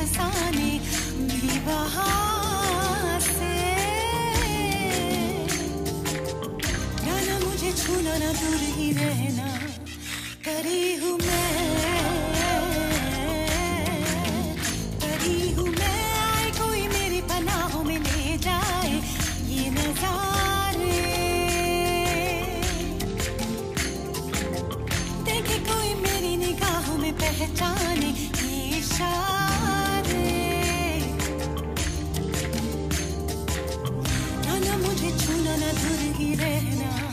अफसाने भी वहाँ से। डाला मुझे छूना ना दूर ही रहना। ना ना मुझे ना